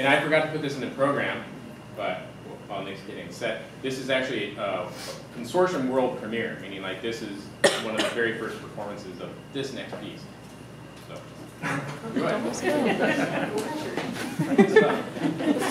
And I forgot to put this in the program, but while Nick's getting set, this is actually a consortium world premiere, meaning like this is one of the very first performances of this next piece. So, go ahead.